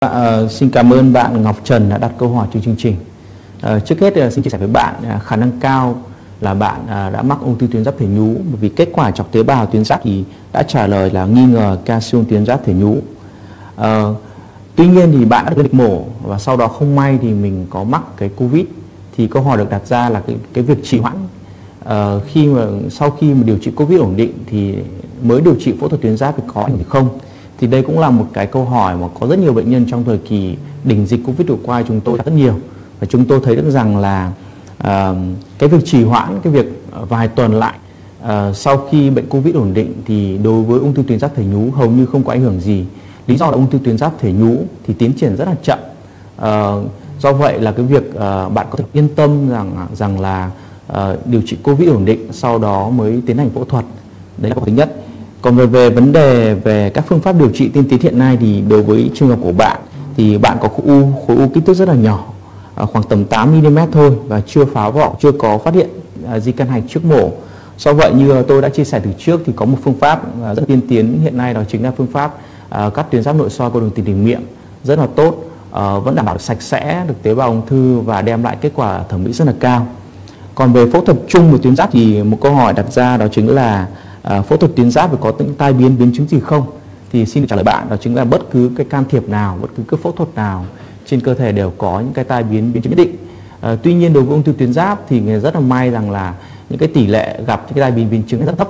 À, xin cảm ơn bạn Ngọc Trần đã đặt câu hỏi cho chương trình. À, trước hết ờ, xin chia sẻ với bạn à, khả năng cao là bạn à, đã mắc ung thư tuyến giáp thể nhú bởi vì kết quả chọc tế bào tuyến giáp thì đã trả lời là nghi ngờ calcium tuyến giáp thể nhú. À, tuy nhiên thì bạn đã được mổ và sau đó không may thì mình có mắc cái covid thì câu hỏi được đặt ra là cái cái việc trì hoãn à, khi mà sau khi mà điều trị covid ổn định thì mới điều trị phẫu thuật tuyến giáp thì có ảnh không? Thì đây cũng là một cái câu hỏi mà có rất nhiều bệnh nhân trong thời kỳ đỉnh dịch covid vừa qua chúng tôi rất nhiều. Và chúng tôi thấy được rằng là uh, cái việc trì hoãn cái việc ờ, vài tuần lại uh, sau khi bệnh covid ổn định thì đối với ung thư tuyến giáp thể nhú hầu như không có ảnh hưởng gì. Lý do là ung thư tuyến giáp thể nhú thì tiến triển rất là chậm. Uh, do vậy là cái việc uh, bạn có thể yên tâm rằng rằng là uh, điều trị covid ổn định sau đó mới tiến hành phẫu thuật. Đấy là thứ nhất còn về về vấn đề về các phương pháp điều trị tiên tiến hiện nay thì đối với trường hợp của bạn thì bạn có khối u khối u kích thước rất là nhỏ à, khoảng tầm 8 mm thôi và chưa phá vỏ, chưa có phát hiện à, di căn hạch trước mổ. Do vậy như tôi đã chia sẻ từ trước thì có một phương pháp à, rất tiên tiến hiện nay đó chính là phương pháp cắt tuyến giáp nội soi qua đường tiền đình miệng, rất là tốt vẫn đảm bảo sạch sẽ, được tế bào ung thư và đem lại kết quả thẩm mỹ rất là cao. Còn về phẫu thuật chung một tuyến giáp thì một câu hỏi đặt ra đó chính là à, phẫu thuật tuyến giáp có những tai biến biến chứng gì không? Thì xin được trả lời bạn đó chính là bất cứ cái can thiệp nào bất cứ cái phẫu thuật nào trên cơ thể đều có những cái tai biến biến chứng nhất định. À, tuy nhiên đối với ung thư tuyến giáp thì người rất là may rằng là những cái tỷ lệ gặp những cái tai biến biến chứng rất thấp.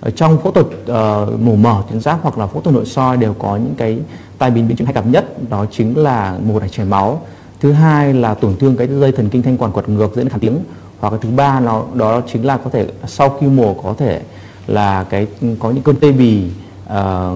Ở trong phẫu thuật uh, mổ mở tuyến giáp hoặc là phẫu thuật nội soi đều có những cái tai biến biến chứng hay gặp nhất đó chính là một là chảy máu. Thứ hai là tổn thương cái dây thần kinh thanh quản quật ngược dẫn đến khản tiếng. Hoặc cái thứ ba nó đó chính là có thể sau khi mổ có thể là cái có những cơn tê bì uh,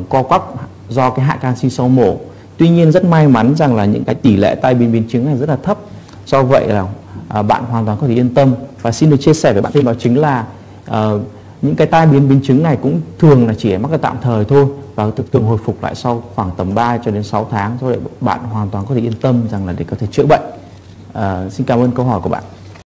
co quắp do cái hạ canxi sau mổ. Tuy nhiên rất may mắn rằng là những cái tỷ lệ tai biến biến chứng này rất là thấp. Do vậy là uh, bạn hoàn toàn có thể yên tâm. Và xin được chia sẻ với bạn thêm đó chính là uh, những cái tai biến biến chứng này cũng thường là chỉ mắc cái tạm thời thôi và thực thường hồi phục lại sau khoảng tầm 3 cho đến 6 tháng. Do vậy bạn hoàn toàn có thể yên tâm rằng là để có thể chữa bệnh. Uh, xin cảm ơn câu hỏi của bạn.